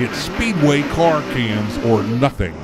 It's Speedway Car Cams or nothing.